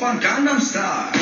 Oppa Gangnam Style.